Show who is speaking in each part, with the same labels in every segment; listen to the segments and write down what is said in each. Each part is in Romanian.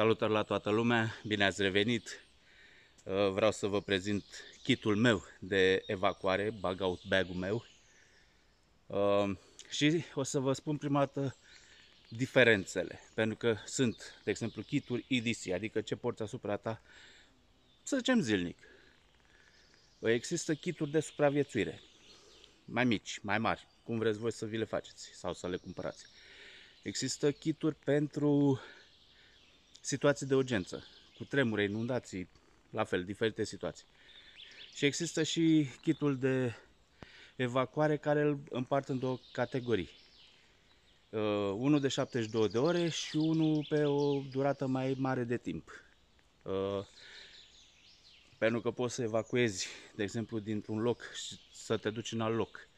Speaker 1: Salutări la toată lumea, bine ați revenit! Uh, vreau să vă prezint kitul meu de evacuare, bug-out bag-ul meu. Uh, și o să vă spun prima dată diferențele, pentru că sunt, de exemplu, kituri EDC, adică ce porți asupra ta, să zicem zilnic. Există kituri de supraviețuire, mai mici, mai mari, cum vreți voi să vi le faceți sau să le cumpărați. Există kituri pentru situații de urgență, cu tremure, inundații, la fel, diferite situații. Și există și kitul de evacuare care îl împart în două categorii. Uh, unul de 72 de ore și unul pe o durată mai mare de timp. Uh, pentru că poți să evacuezi, de exemplu, dintr-un loc și să te duci în alt loc.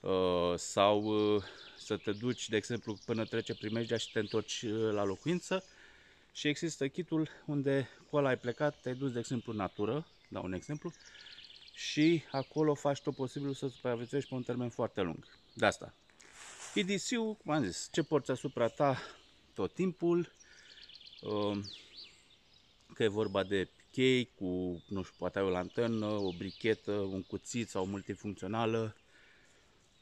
Speaker 1: Uh, sau uh, să te duci, de exemplu, până trece primejdea și te întorci uh, la locuință și există kitul unde cu ăla ai plecat, te-ai dus, de exemplu, în natură, dau un exemplu, și acolo faci tot posibilul să supraviețuiești pe un termen foarte lung. De asta. EDC-ul, cum am zis, ce porți asupra ta tot timpul, um, că e vorba de chei cu, nu știu, poate ai o lanternă, o brichetă, un cuțit sau multifuncțională,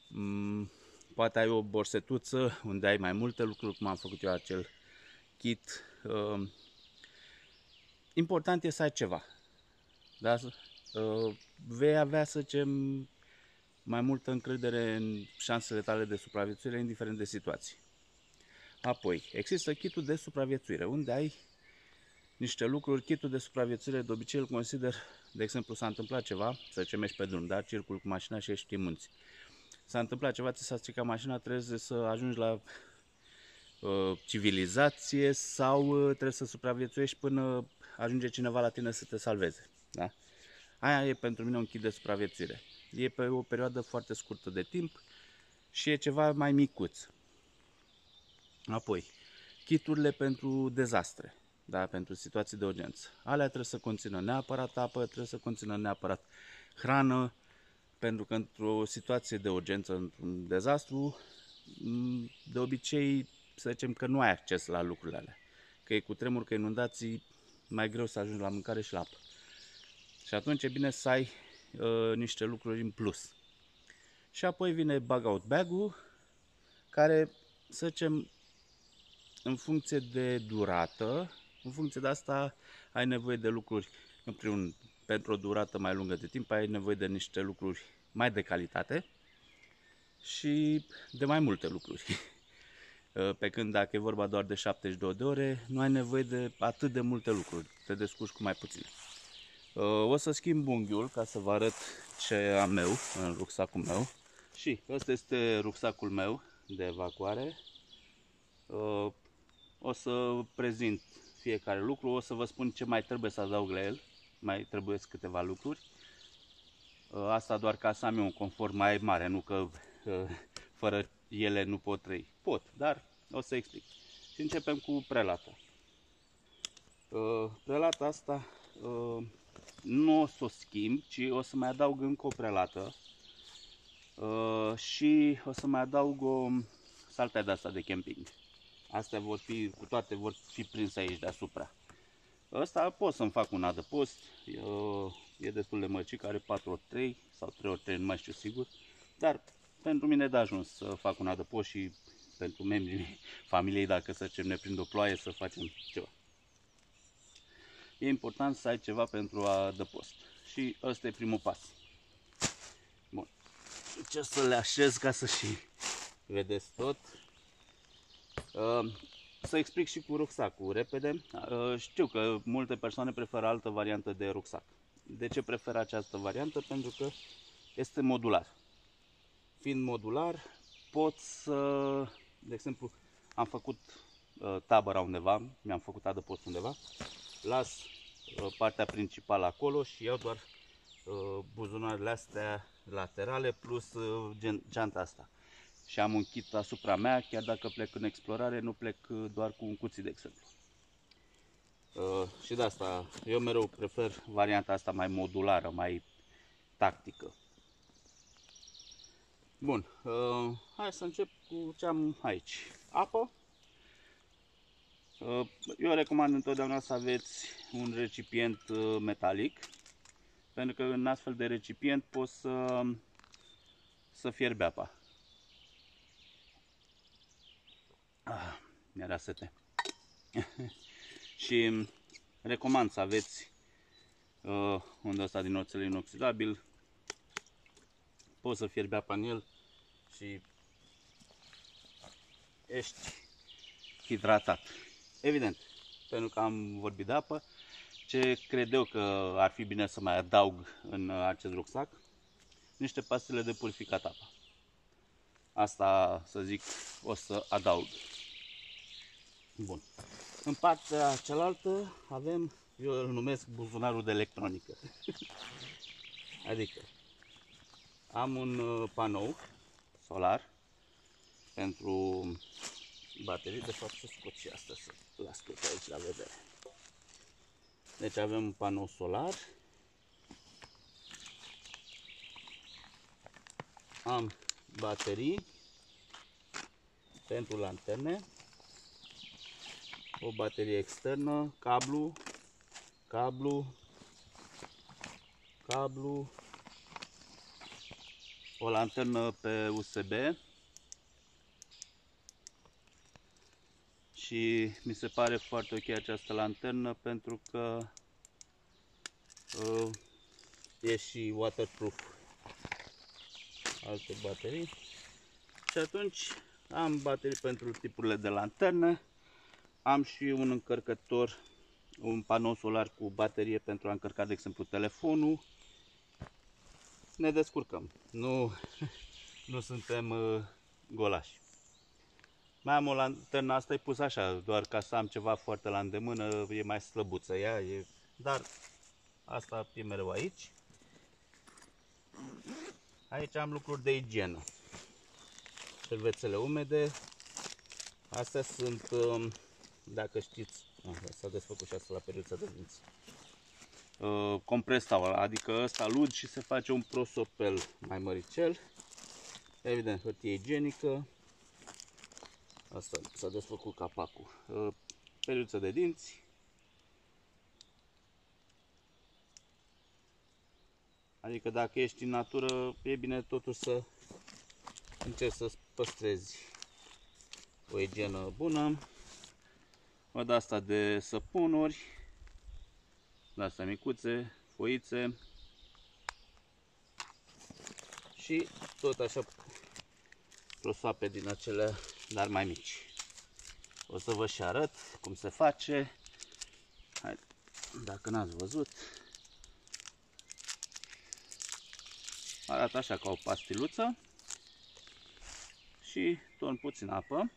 Speaker 1: mm, poate ai o borsetuță unde ai mai multe lucruri, cum am făcut eu acel kit. Uh, important e să ai ceva. Da? Uh, vei avea, să zicem, mai multă încredere în șansele tale de supraviețuire, indiferent de situații. Apoi, există kitul de supraviețuire, unde ai niște lucruri, kitul de supraviețuire, de obicei îl consider, de exemplu, s-a întâmplat ceva, să zicem, ești pe drum, da? circul cu mașina și ești în munți. S-a întâmplat ceva, ți s-a stricat mașina, trebuie să ajungi la Uh, civilizație sau uh, trebuie să supraviețuiești până ajunge cineva la tine să te salveze. Da? Aia e pentru mine un kit de supraviețuire. E pe o perioadă foarte scurtă de timp și e ceva mai micuț. Apoi, kiturile pentru dezastre, da? pentru situații de urgență. Alea trebuie să conțină neapărat apă, trebuie să conțină neapărat hrană, pentru că într-o situație de urgență, într-un dezastru, de obicei să zicem că nu ai acces la lucrurile alea. Că e cu tremur, că e inundații, mai greu să ajungi la mâncare și la apă. Și atunci e bine să ai uh, niște lucruri în plus. Și apoi vine bug out bag-ul, care, să zicem, în funcție de durată, în funcție de asta ai nevoie de lucruri, în primul pentru o durată mai lungă de timp, ai nevoie de niște lucruri mai de calitate și de mai multe lucruri. Uh, pe când dacă e vorba doar de 72 de ore, nu ai nevoie de atât de multe lucruri, te descurci cu mai puțin. Uh, o să schimb unghiul ca să vă arăt ce am eu în rucsacul meu. Și ăsta este rucsacul meu de evacuare. Uh, o să prezint fiecare lucru, o să vă spun ce mai trebuie să adaug la el. Mai trebuie câteva lucruri. Asta doar ca să am eu un confort mai mare, nu că fără ele nu pot trăi. Pot, dar o să explic. Și începem cu prelata. Uh, prelata asta uh, nu o să o schimb, ci o să mai adaug încă o prelată uh, și o să mai adaug o saltea de asta de camping. Astea vor fi, cu toate vor fi prinse aici deasupra. Ăsta pot să-mi fac un adăpost, e destul de mărcic, are 4 ori 3 sau 3 ori 3, nu mai știu sigur, dar pentru mine de ajuns să fac un adăpost și pentru membrii familiei, dacă să zicem ne prind o ploaie, să facem ceva. E important să ai ceva pentru a adăpost. Și ăsta e primul pas. Bun. Ce să le așez ca să și vedeți tot. Uh, să explic și cu rucsacul repede. Uh, știu că multe persoane preferă altă variantă de rucsac. De ce prefer această variantă? Pentru că este modular fiind modular, pot să, de exemplu, am făcut uh, tabăra undeva, mi-am făcut adăpost undeva, las uh, partea principală acolo și iau doar uh, buzunarele astea laterale plus uh, geanta asta. Și am un kit asupra mea, chiar dacă plec în explorare, nu plec uh, doar cu un cuțit, de exemplu. Uh, și de asta, eu mereu prefer varianta asta mai modulară, mai tactică. Bun, uh, hai să încep cu ce am aici. Apă. Uh, eu recomand întotdeauna să aveți un recipient uh, metalic, pentru că în astfel de recipient poți să, să fierbi apa. Ah, mi-era sete. și recomand să aveți uh, unde ăsta din oțel inoxidabil. Poți să fierbi apa în el și ești hidratat. Evident, pentru că am vorbit de apă, ce cred eu că ar fi bine să mai adaug în acest rucsac? Niște pastile de purificat apă. Asta, să zic, o să adaug. Bun. În partea cealaltă avem, eu îl numesc buzunarul de electronică. adică am un uh, panou solar pentru baterii. De fapt, să scot și asta să las tot aici la vedere. Deci avem un panou solar. Am baterii pentru lanterne o baterie externă, cablu, cablu, cablu, o lanternă pe USB și mi se pare foarte ok această lanternă pentru că uh, e și waterproof. Alte baterii. Și atunci am baterii pentru tipurile de lanterne. Am și un încărcător, un panou solar cu baterie pentru a încărca, de exemplu, telefonul. Ne descurcăm. Nu, nu suntem uh, golași. Mai am o lanternă, asta e pus așa, doar ca să am ceva foarte la îndemână, e mai slăbuță ea, e... dar asta e mereu aici. Aici am lucruri de igienă. Șervețele umede. Astea sunt uh, dacă știți, ah, s-a desfăcut și asta la periuța de dinți. Uh, compres towel, adică ăsta lud și se face un prosopel mai măricel. Evident, hârtie igienică. Asta s-a desfăcut capacul. Uh, periuță de dinți. Adică dacă ești în natură, e bine totuși să încerci să păstrezi o igienă bună o de asta de săpunuri, de asta micuțe, foițe și tot așa prosoape din acelea, dar mai mici. O să vă și arăt cum se face. Hai, dacă n-ați văzut. Arată așa ca o pastiluță și torn puțin apă.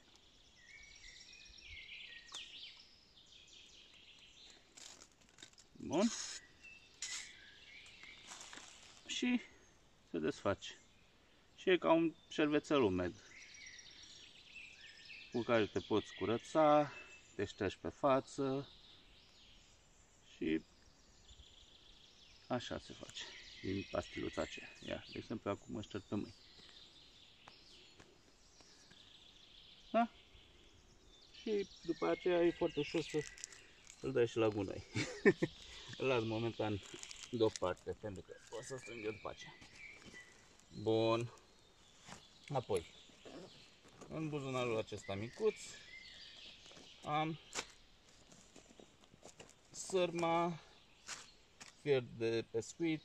Speaker 1: Bun. Și se desface. Și e ca un șervețel umed cu care te poți curăța, te ștergi pe față și așa se face din pastiluța aceea. Ia, de exemplu, acum mă șterg pe mâini. Da? Și după aceea e foarte ușor să îl dai și la gunoi. îl las momentan deoparte, pentru că o să strâng eu după aceea. Bun. Apoi, în buzunarul acesta micuț, am sârma, fier de pescuit,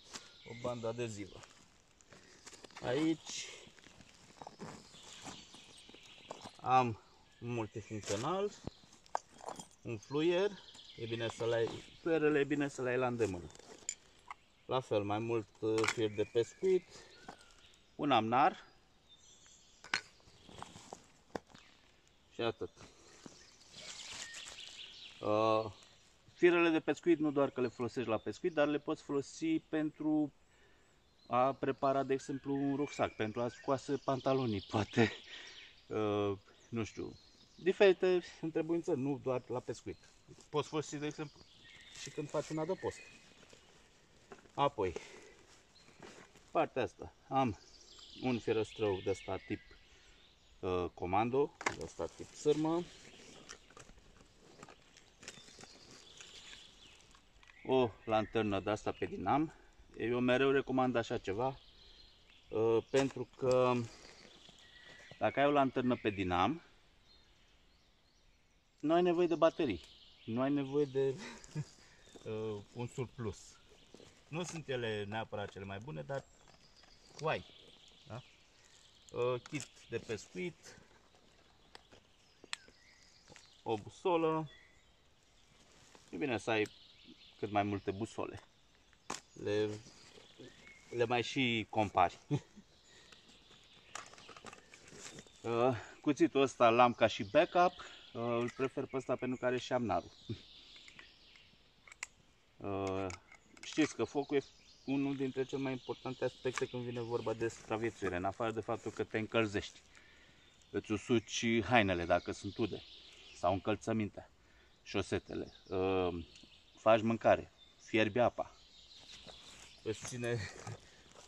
Speaker 1: o bandă adezivă. Aici am un multifuncțional, un fluier, e bine să le ai, fluierele e bine să le ai la îndemână. La fel, mai mult uh, fier de pescuit, un amnar și atât. Uh, firele de pescuit nu doar că le folosești la pescuit, dar le poți folosi pentru a prepara, de exemplu, un rucsac, pentru a scoase pantalonii, poate, uh, nu știu, diferite întrebuințări, nu doar la pescuit. Poți folosi, de exemplu, și când faci un adăpost. Apoi, partea asta, am un ferăstrău de asta tip uh, comando, de asta tip sârmă. o lanternă de asta pe dinam. Eu mereu recomand așa ceva uh, pentru că dacă ai o lanternă pe dinam, nu ai nevoie de baterii, nu ai nevoie de uh, un surplus. Nu sunt ele neapărat cele mai bune, dar cu ai. Da? Uh, kit de pescuit, o busolă. E bine să ai cât mai multe busole. Le, le mai și compari. Uh, cuțitul ăsta l-am ca și backup. Uh, îl prefer pe ăsta pentru că are și șamnarul. Uh, știți că focul e unul dintre cele mai importante aspecte când vine vorba de supraviețuire, în afară de faptul că te încălzești. Îți usuci hainele dacă sunt ude sau încălțămintea, șosetele, uh, faci mâncare, fierbi apa, îți ține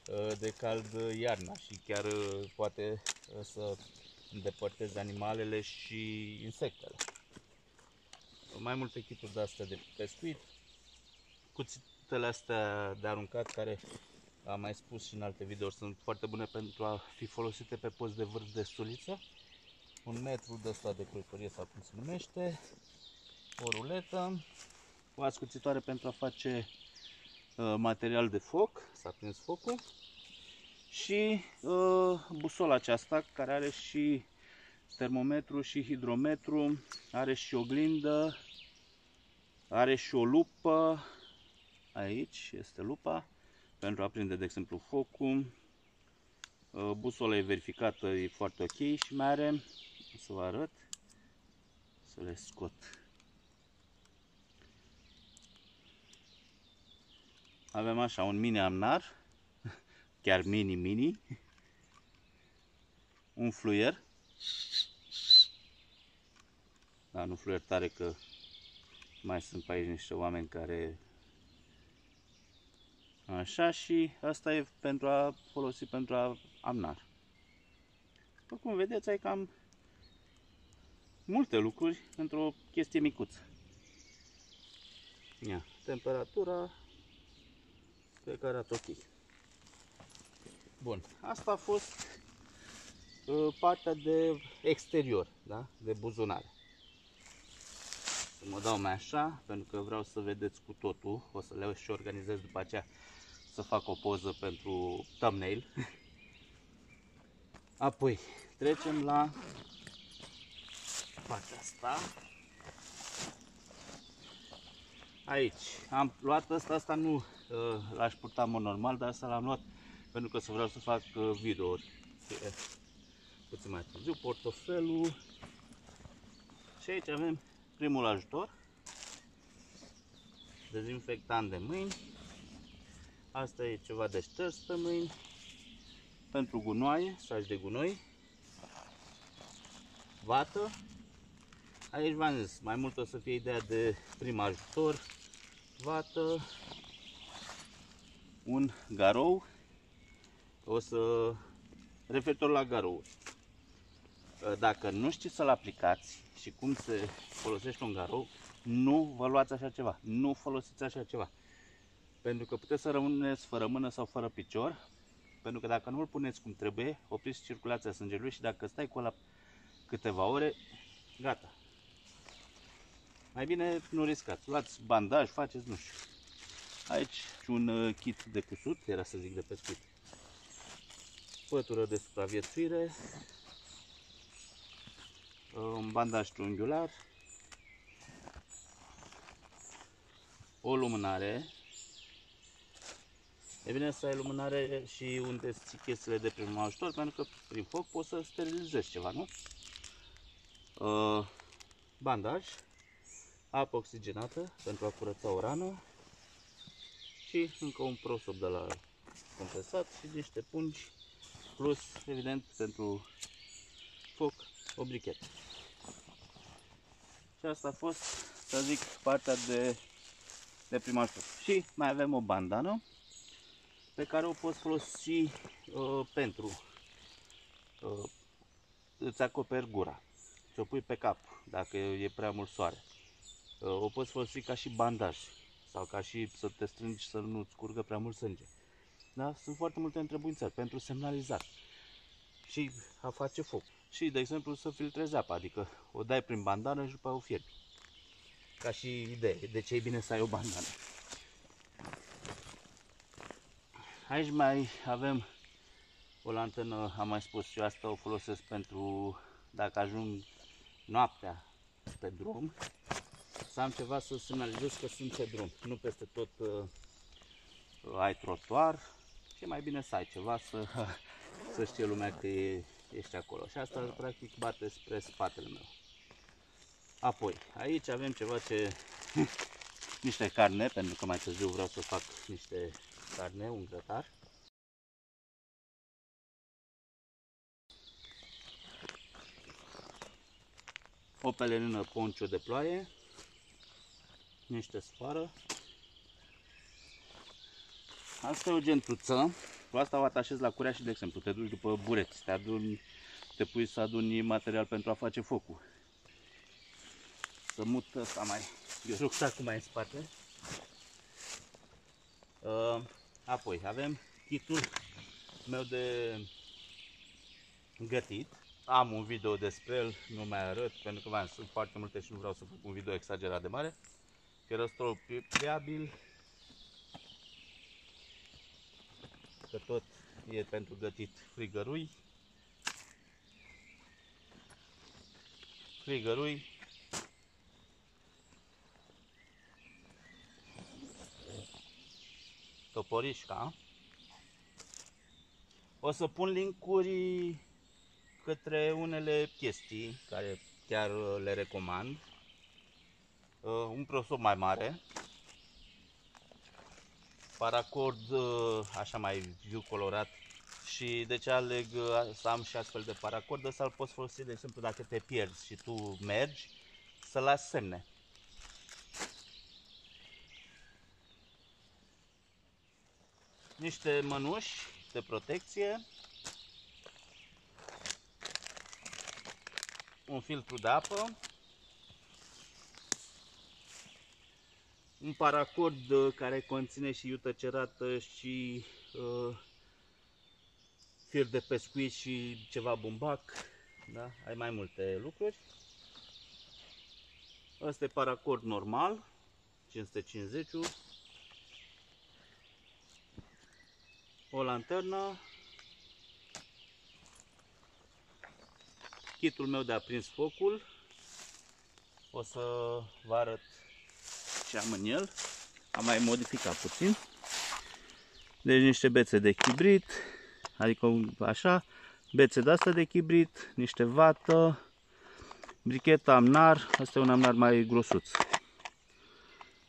Speaker 1: uh, de cald iarna și chiar uh, poate să îndepărtezi animalele și insectele. Mai multe kituri de astea de pescuit, cuțitele astea de aruncat care am mai spus și în alte videouri, sunt foarte bune pentru a fi folosite pe post de vârf de suliță. Un metru de ăsta de croitorie sau cum se numește, o ruletă, o ascuțitoare pentru a face uh, material de foc, s-a prins focul. Și uh, busola aceasta care are și termometru și hidrometru, are și oglindă, are și o lupă, aici este lupa, pentru a prinde, de exemplu, focul. Uh, busola e verificată, e foarte ok și mai are să vă arăt, să le scot. Avem așa un mini amnar, chiar mini-mini, un fluier, da, nu fluier tare că mai sunt pe aici niște oameni care Așa și asta e pentru a folosi pentru a amnar. După cum vedeți, ai cam multe lucruri într-o chestie micuță. Ia, temperatura pe care arată ok. Bun, asta a fost uh, partea de exterior, da? de buzunare. Să mă dau mai așa, pentru că vreau să vedeți cu totul. O să le și organizez după aceea să fac o poză pentru thumbnail. Apoi trecem la partea asta. Aici am luat asta, asta nu uh, l-aș purta în mod normal, dar asta l-am luat pentru că să vreau să fac uh, videouri. Puțin mai târziu, portofelul. Și aici avem primul ajutor. Dezinfectant de mâini. Asta e ceva de șters pe mâini. Pentru gunoaie, sagi de gunoi. Vată Aici v-am zis, mai mult o să fie ideea de prim ajutor, vată, un garou, o să, referitor la garou, dacă nu știți să-l aplicați și cum se folosește un garou, nu vă luați așa ceva, nu folosiți așa ceva. Pentru că puteți să rămâneți fără mână sau fără picior, pentru că dacă nu îl puneți cum trebuie, opriți circulația sângelui și dacă stai cu ăla câteva ore, gata, mai bine nu riscați. Luați bandaj, faceți, nu știu. Aici un uh, kit de cusut, era să zic de pescuit. Pătură de supraviețuire. Uh, un bandaj triunghiular. O lumânare. E bine să ai lumânare și unde ții chestiile de prim ajutor, pentru că prin foc poți să sterilizezi ceva, nu? Uh, bandaj apă oxigenată pentru a curăța o rană și încă un prosop de la compresat și niște pungi plus, evident, pentru foc, o brichetă. Și asta a fost, să zic, partea de, de prima Și mai avem o bandană pe care o poți folosi uh, pentru uh, îți acoperi gura și o pui pe cap dacă e prea mult soare. Uh, o poți folosi ca și bandaj sau ca și să te strângi să nu-ți curgă prea mult sânge. Da? Sunt foarte multe întrebuințări pentru semnalizat și a face foc. Și, de exemplu, să filtrezi apa, adică o dai prin bandană și după o fierbi. Ca și idee, de ce e bine să ai o bandană. Aici mai avem o lanternă, am mai spus și asta o folosesc pentru dacă ajung noaptea pe drum, să am ceva să semnalizez că sunt pe drum. Nu peste tot uh, ai trotuar, și mai bine să ai ceva să, să știe lumea că e, ești acolo. Și asta practic bate spre spatele meu. Apoi, aici avem ceva ce... niște carne, pentru că mai târziu vreau să fac niște carne, un grătar. O pelerină poncio de ploaie, niște sfoară. Asta e o gentruță, cu asta o atașezi la curea și, de exemplu, te duci după bureți, te, aduni, te pui să aduni material pentru a face focul. Să mut ăsta mai, eu rucsacul mai în spate. Uh, apoi avem kitul meu de gătit. Am un video despre el, nu mai arăt, pentru că mai sunt foarte multe și nu vreau să fac un video exagerat de mare. Cherăstrol pliabil, că tot e pentru gătit frigărui. Frigărui. Toporișca. O să pun linkuri către unele chestii care chiar le recomand. Uh, un prosop mai mare, paracord uh, așa mai viu colorat. Și de ce aleg uh, să am și astfel de paracord, să-l poți folosi, de exemplu, dacă te pierzi și tu mergi, să lași semne. Niște mănuși de protecție, un filtru de apă, un paracord uh, care conține și iută cerată și uh, fir de pescuit și ceva bumbac. Da? Ai mai multe lucruri. Asta e paracord normal, 550 -ul. O lanternă. Kitul meu de aprins focul. O să vă arăt ce am în el. Am mai modificat puțin. Deci niște bețe de chibrit, adică așa, bețe de asta de chibrit, niște vată, bricheta amnar, asta e un amnar mai grosuț.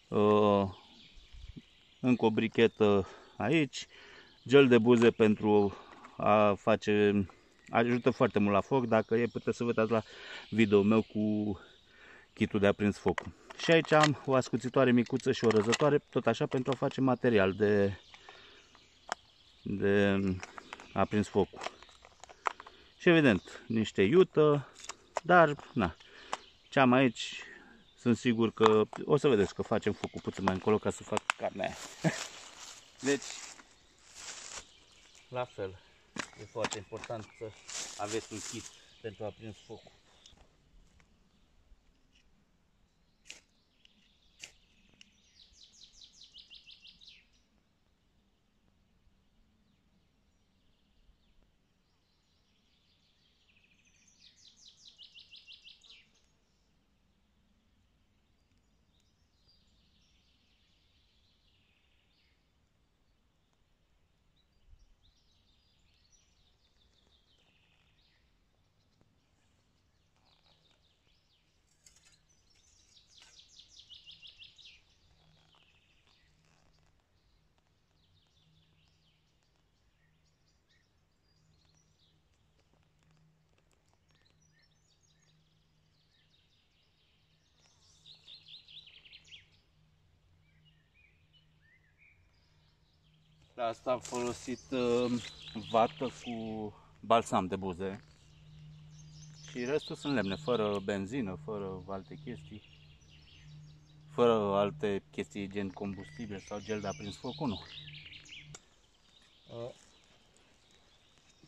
Speaker 1: Uh, încă o brichetă aici, gel de buze pentru a face, ajută foarte mult la foc, dacă e puteți să vă uitați la video meu cu kitul de aprins focul. Și aici am o ascuțitoare micuță și o răzătoare, tot așa pentru a face material de, de aprins focul. Și evident, niște iută, dar na, ce am aici, sunt sigur că o să vedeți că facem focul puțin mai încolo ca să fac carnea aia. Deci, la fel, e foarte important să aveți un kit pentru a prins focul. La asta am folosit uh, vată cu balsam de buze. Și restul sunt lemne, fără benzină, fără alte chestii. fără alte chestii gen combustibil sau gel de aprins focul, nu. Uh,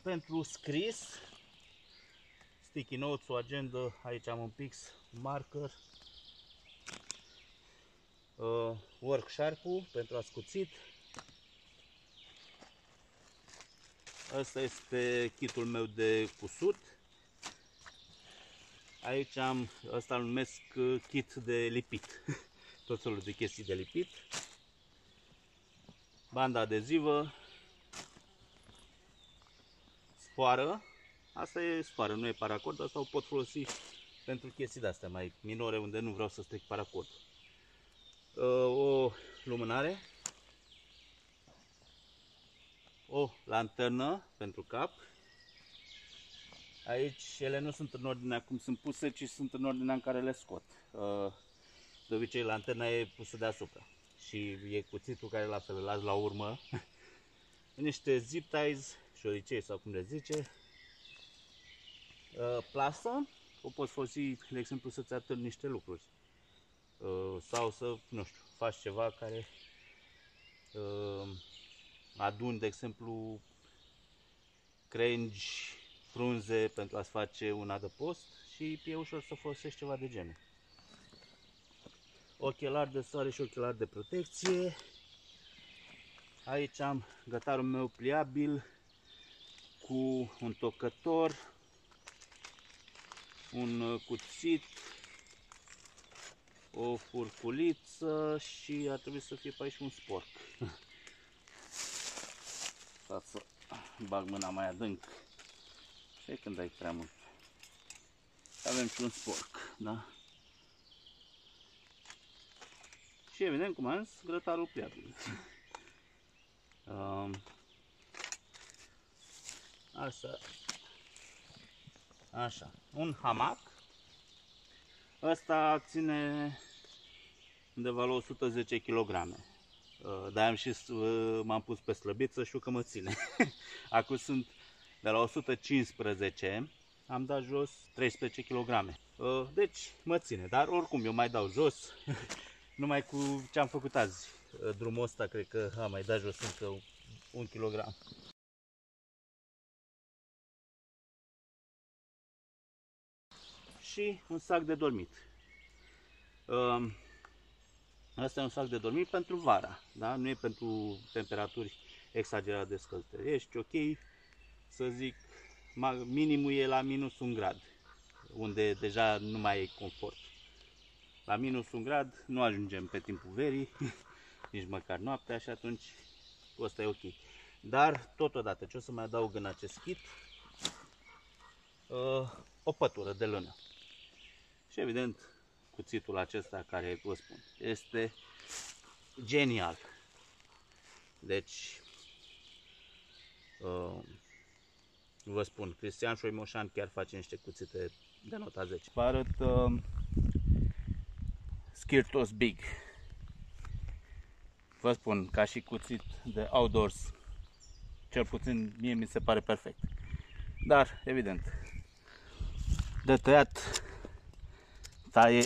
Speaker 1: pentru scris, sticky notes, o agendă, aici am un pix, marker, uh, work sharp pentru ascuțit. Asta este kitul meu de cusut. Aici am, asta îl numesc uh, kit de lipit. Tot felul de chestii de lipit. Banda adezivă. Sfoară. Asta e sfoară, nu e paracord. Asta o pot folosi pentru chestii de astea mai minore unde nu vreau să stric paracord. Uh, o lumânare. O lanternă pentru cap Aici ele nu sunt în ordinea cum sunt puse, ci sunt în ordinea în care le scot. Uh, de obicei lanterna e pusă deasupra și e cuțitul care la fel îl las la urmă. Niște zip ties, șoricei sau cum le zice. Uh, plasă, o poți folosi, de exemplu, să-ți atârni niște lucruri. Uh, sau să, nu știu, faci ceva care adun, de exemplu, crengi frunze pentru a-ți face un adăpost și e ușor să folosești ceva de genul. Ochelari de soare și ochelari de protecție. Aici am gătarul meu pliabil cu un tocător, un cuțit, o furculiță și ar trebui să fie pe aici un sporc. Stați să bag mâna mai adânc. Și când ai prea mult. Avem și un sporc, da? Și evident, cum am zis, grătarul pliabil. um, asta. Așa. Un hamac. Asta ține undeva la 110 kg. Uh, Dar am și uh, m-am pus pe slăbit să știu că mă ține. Acum sunt de la 115 am dat jos 13 kg. Uh, deci mă ține, dar oricum eu mai dau jos, numai cu ce am făcut azi. Uh, drumul ăsta cred că am mai dat jos încă un kilogram. Și un sac de dormit. Um, asta e un sac de dormit pentru vara, da? nu e pentru temperaturi exagerate de scălțire. Ești ok, să zic, minimul e la minus un grad, unde deja nu mai e confort. La minus un grad nu ajungem pe timpul verii, nici măcar noaptea și atunci ăsta e ok. Dar totodată ce o să mai adaug în acest kit? Uh, o pătură de lână. Și evident cuțitul acesta care vă spun este genial. Deci uh, vă spun, Cristian Șoimoșan chiar face niște cuțite de nota 10. Vă arăt uh, Skirtos Big. Vă spun, ca și cuțit de outdoors, cel puțin mie mi se pare perfect. Dar, evident, de tăiat, taie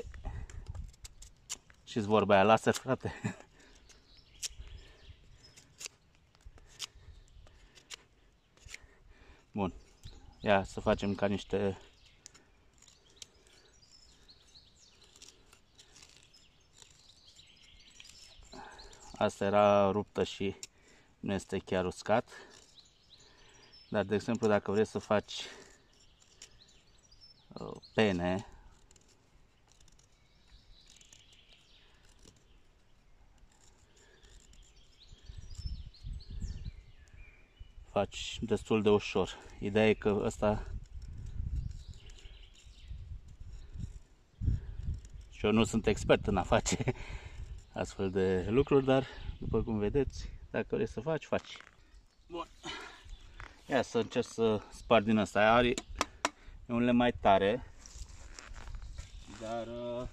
Speaker 1: și vorba aia, lasă frate. Bun. Ia să facem ca niște Asta era ruptă și nu este chiar uscat. Dar, de exemplu, dacă vrei să faci uh, pene, faci destul de ușor. Ideea e că ăsta și eu nu sunt expert în a face astfel de lucruri, dar după cum vedeți, dacă vrei să faci, faci. Bun. Ia să încerc să spar din asta. Are e un lemn mai tare, dar uh,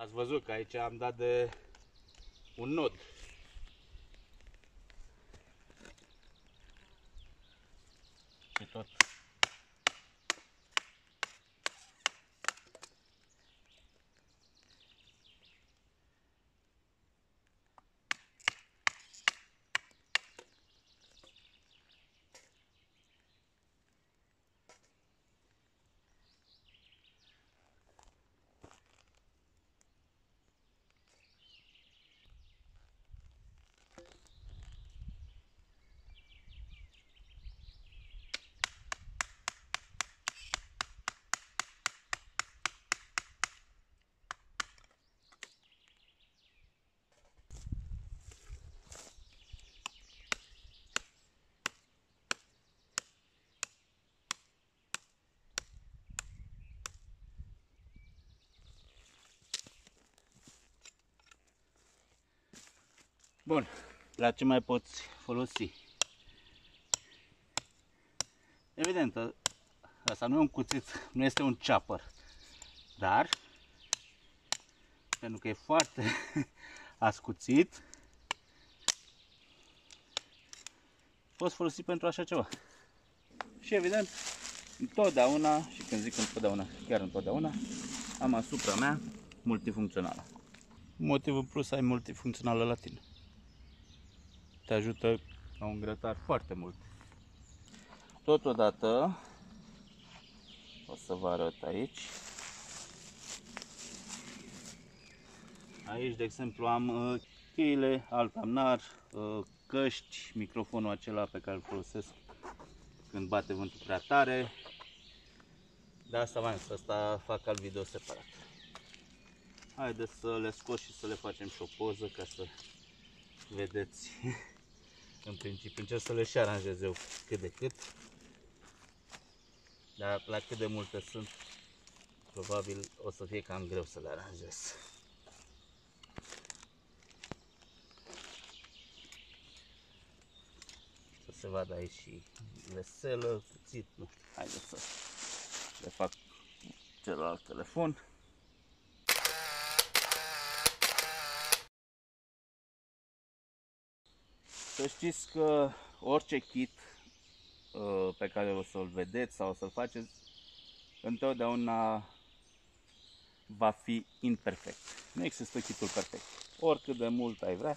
Speaker 1: Ați văzut că aici am dat de un nod. Bun, la ce mai poți folosi? Evident, asta nu e un cuțit, nu este un chopper, dar pentru că e foarte ascuțit, poți folosi pentru așa ceva. Și evident, întotdeauna, și când zic întotdeauna, chiar întotdeauna, am asupra mea multifuncțională. Motivul plus ai multifuncțională la tine te ajută la un grătar foarte mult. Totodată, o să vă arăt aici. Aici, de exemplu, am uh, cheile, altamnar, uh, căști, microfonul acela pe care îl folosesc când bate vântul prea tare. De asta mai să asta fac alt video separat. Haideți să le scot și să le facem și o poză ca să vedeți în principiu. Încerc să le și aranjez eu cât de cât. Dar la cât de multe sunt, probabil o să fie cam greu să le aranjez. Să se vadă aici și veselă, cuțit, nu știu, haideți să le fac celălalt telefon. Să știți că orice kit uh, pe care o să-l vedeți sau o să-l faceți, întotdeauna va fi imperfect. Nu există kitul perfect. Oricât de mult ai vrea,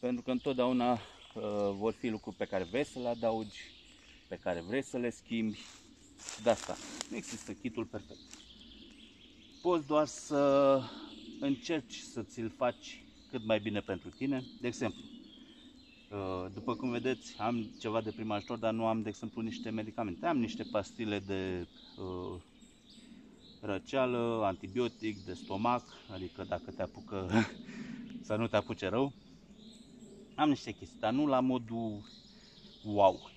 Speaker 1: pentru că întotdeauna uh, vor fi lucruri pe care vrei să le adaugi, pe care vrei să le schimbi. De asta, nu există kitul perfect. Poți doar să încerci să ți-l faci cât mai bine pentru tine. De exemplu, Uh, după cum vedeți, am ceva de prim ajutor, dar nu am, de exemplu, niște medicamente. Am niște pastile de uh, răceală, antibiotic, de stomac, adică dacă te apucă să nu te apuce rău. Am niște chestii, dar nu la modul wow,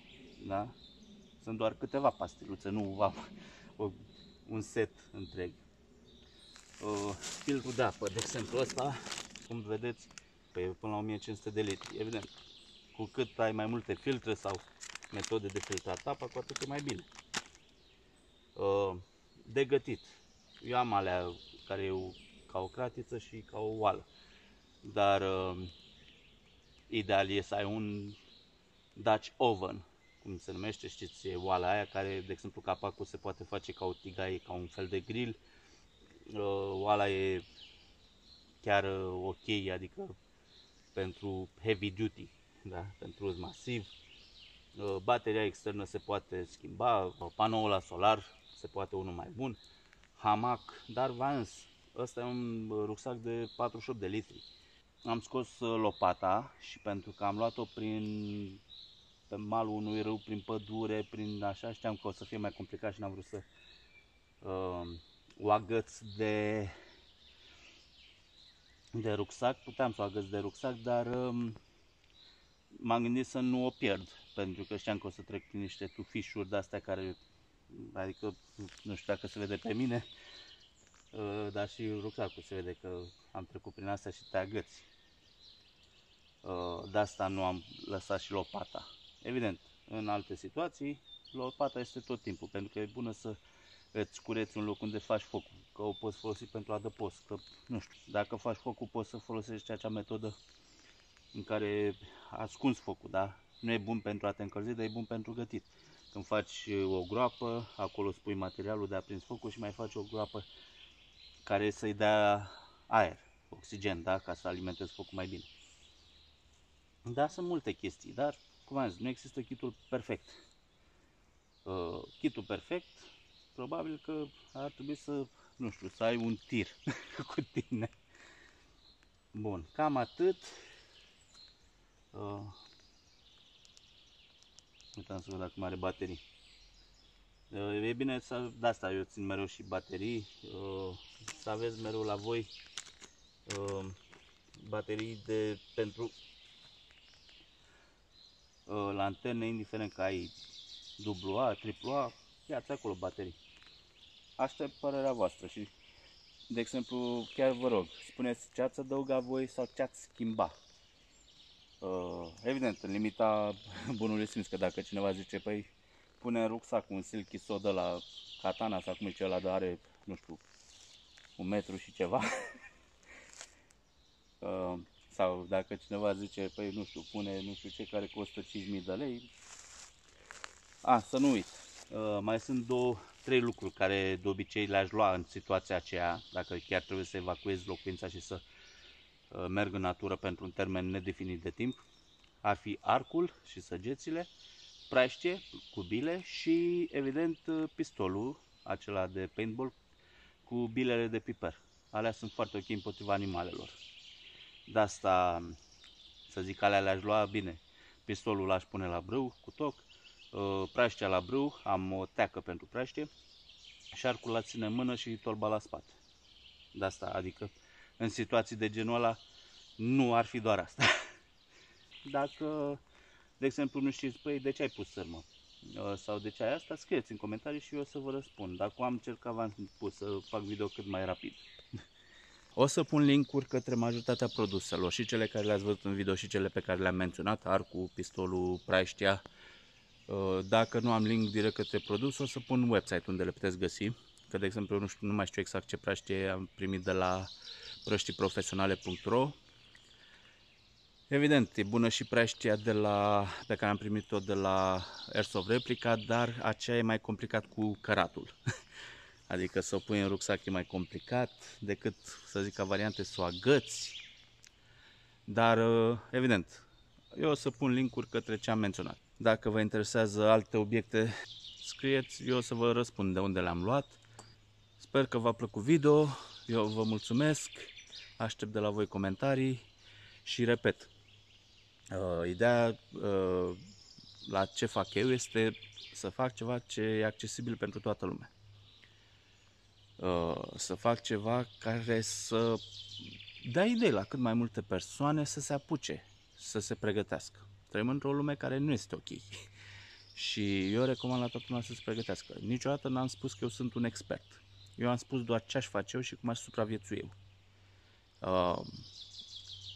Speaker 1: da? Sunt doar câteva pastiluțe, nu am un set întreg. Uh, filtrul de apă, de exemplu ăsta, cum vedeți, pe până la 1500 de litri, evident cu cât ai mai multe filtre sau metode de filtrat apa, cu atât e mai bine. Uh, de gătit. Eu am alea care e ca o cratiță și ca o oală. Dar uh, ideal e să ai un Dutch oven, cum se numește, știți, e oala aia care, de exemplu, capacul se poate face ca o tigaie, ca un fel de grill. Uh, oala e chiar ok, adică pentru heavy duty, da, pentru uz masiv. Uh, bateria externă se poate schimba, uh, panoul la solar se poate unul mai bun, hamac, dar Vans, ăsta e un rucsac de 48 de litri. Am scos uh, lopata și pentru că am luat-o prin pe malul unui râu, prin pădure, prin așa, știam că o să fie mai complicat și n-am vrut să uh, o agăț de de rucsac, puteam să o agăț de rucsac, dar uh, m-am gândit să nu o pierd, pentru că știam că o să trec prin niște tufișuri de-astea care, adică, nu știu dacă se vede pe mine, uh, dar și rucsacul se vede că am trecut prin astea și te agăți. Uh, de asta nu am lăsat și lopata. Evident, în alte situații, lopata este tot timpul, pentru că e bună să îți cureți un loc unde faci focul, că o poți folosi pentru adăpost, că nu știu, dacă faci focul poți să folosești acea metodă în care ascunzi focul, da? Nu e bun pentru a te încălzi, dar e bun pentru gătit. Când faci o groapă, acolo spui materialul de aprins focul și mai faci o groapă care să-i dea aer, oxigen, da? Ca să alimentezi focul mai bine. Da, sunt multe chestii, dar, cum am zis, nu există kitul perfect. Uh, kitul perfect, probabil că ar trebui să, nu știu, să ai un tir cu tine. Bun, cam atât. Uh, uitam să văd dacă mai are baterii. Uh, e bine să, de asta eu țin mereu și baterii, uh, să aveți mereu la voi uh, baterii de, pentru uh, lanterne, indiferent că ai AA, AAA, ia-ți acolo baterii. Asta e părerea voastră și, de exemplu, chiar vă rog, spuneți ce ați adăuga voi sau ce ați schimba. Uh, evident, în limita bunului simț, că dacă cineva zice, păi, pune în rucsac un silky soda la katana sau cum e cel de are, nu știu, un metru și ceva. uh, sau dacă cineva zice, păi, nu știu, pune, nu știu ce, care costă 5.000 de lei. A, să nu uit, uh, mai sunt două, trei lucruri care de obicei le-aș lua în situația aceea, dacă chiar trebuie să evacuezi locuința și să uh, merg în natură pentru un termen nedefinit de timp. Ar fi arcul și săgețile, praște cu bile și, evident, uh, pistolul, acela de paintball, cu bilele de piper. Alea sunt foarte ok împotriva animalelor. De asta, să zic, alea le-aș lua bine. Pistolul l-aș pune la brâu cu toc, uh, praștea la brâu, am o teacă pentru praște, șarcul la ține în mână și torba la spate. De asta, adică, în situații de genul ăla, nu ar fi doar asta. Dacă, de exemplu, nu știți, păi, de ce ai pus sârmă? Uh, sau de ce ai asta, scrieți în comentarii și eu o să vă răspund. Dacă am cel că v-am spus să fac video cât mai rapid. O să pun linkuri către majoritatea produselor, și cele care le-ați văzut în video și cele pe care le-am menționat, arcul, pistolul, praștia. Uh, dacă nu am link direct către produs, o să pun website unde le puteți găsi. Că, de exemplu, nu, știu, nu mai știu exact ce praștie am primit de la prăștiprofesionale.ro Evident, e bună și praștia de la, pe care am primit-o de la Airsoft Replica, dar aceea e mai complicat cu căratul. Adică să o pui în rucsac e mai complicat decât, să zic, ca variante să o agăți. Dar, uh, evident, eu o să pun linkuri către ce am menționat. Dacă vă interesează alte obiecte, scrieți, eu o să vă răspund de unde le-am luat. Sper că v-a plăcut video, eu vă mulțumesc, aștept de la voi comentarii și repet, uh, ideea uh, la ce fac eu este să fac ceva ce e accesibil pentru toată lumea. Uh, să fac ceva care să dea idei la cât mai multe persoane să se apuce, să se pregătească. Trăim într-o lume care nu este ok. Și eu recomand la toată lumea să se pregătească. Niciodată n-am spus că eu sunt un expert. Eu am spus doar ce aș face eu și cum aș supraviețui eu. Uh,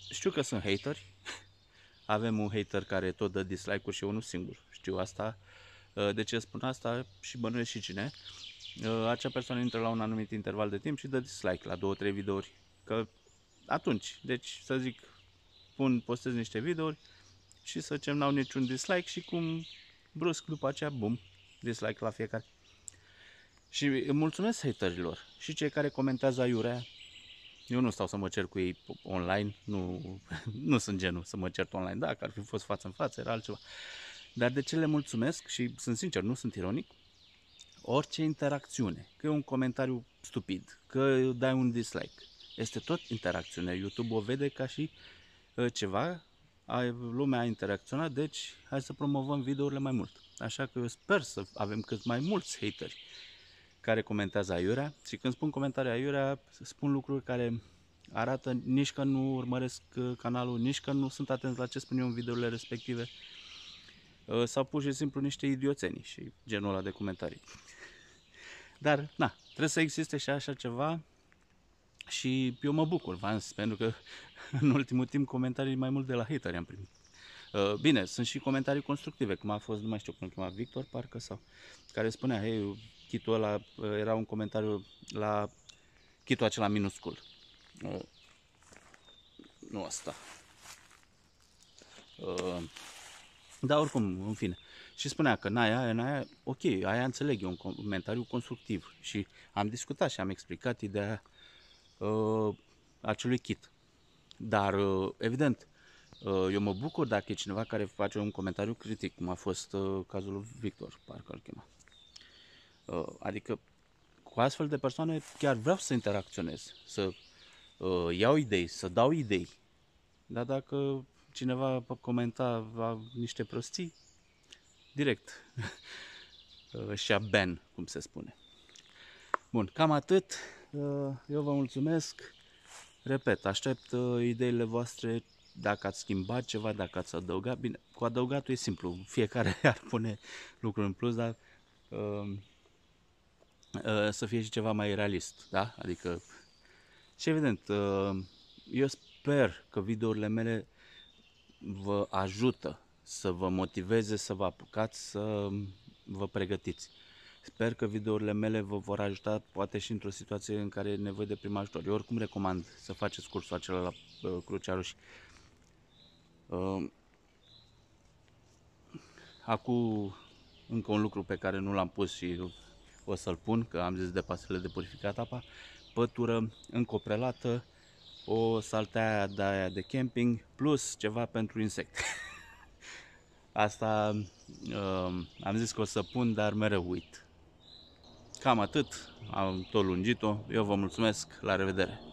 Speaker 1: știu că sunt hateri. Avem un hater care tot dă dislike-uri și eu unul singur. Știu asta. Uh, de ce spun asta și bănuiesc și cine. Uh, acea persoană intră la un anumit interval de timp și dă dislike la două, trei videouri. Că atunci, deci să zic, pun, postez niște videouri și să zicem n-au niciun dislike și cum brusc după aceea, bum, dislike la fiecare. Și îmi mulțumesc haterilor și cei care comentează aiurea. Eu nu stau să mă cer cu ei online, nu, nu sunt genul să mă cert online. Dacă ar fi fost față în față, era altceva. Dar de ce le mulțumesc și sunt sincer, nu sunt ironic, orice interacțiune, că e un comentariu stupid, că dai un dislike, este tot interacțiune. YouTube o vede ca și uh, ceva, lumea a interacționat, deci hai să promovăm videourile mai mult. Așa că eu sper să avem cât mai mulți hateri care comentează aiurea și când spun comentarii aiurea, spun lucruri care arată nici că nu urmăresc uh, canalul, nici că nu sunt atent la ce spun eu în videourile respective uh, sau pur și simplu niște idioțenii și genul ăla de comentarii. Dar, na, trebuie să existe și așa ceva și eu mă bucur, v pentru că în ultimul timp comentarii mai mult de la hateri am primit. Uh, bine, sunt și comentarii constructive, cum a fost, nu mai știu cum chema, Victor, parcă, sau care spunea, hei, kitul ăla, uh, era un comentariu la kitul acela minuscul. Uh, nu asta. Uh, dar oricum, în fine. Și spunea că n-aia, aia, n-aia, ok, aia înțeleg, e un comentariu constructiv. Și am discutat și am explicat ideea uh, acelui kit. Dar, uh, evident, uh, eu mă bucur dacă e cineva care face un comentariu critic, cum a fost uh, cazul lui Victor, parcă îl chema. Uh, adică, cu astfel de persoane chiar vreau să interacționez, să uh, iau idei, să dau idei. Dar dacă cineva comenta va niște prostii, direct și a ban, cum se spune. Bun, cam atât. Eu vă mulțumesc. Repet, aștept uh, ideile voastre dacă ați schimbat ceva, dacă ați adăugat. Bine, cu adăugatul e simplu, fiecare ar pune lucruri în plus, dar uh, uh, să fie și ceva mai realist, da? Adică, și evident, uh, eu sper că videourile mele vă ajută să vă motiveze să vă apucați să vă pregătiți. Sper că videourile mele vă vor ajuta poate și într-o situație în care e nevoie de prim ajutor. Eu oricum recomand să faceți cursul acela la uh, Crucea Roșie. Uh, acum încă un lucru pe care nu l-am pus și o să-l pun, că am zis de pasele de purificat apa, pătură încoprelată, o saltea de aia de camping, plus ceva pentru insecte. Asta uh, am zis că o să pun, dar mereu uit. Cam atât, am tot lungit-o. Eu vă mulțumesc, la revedere!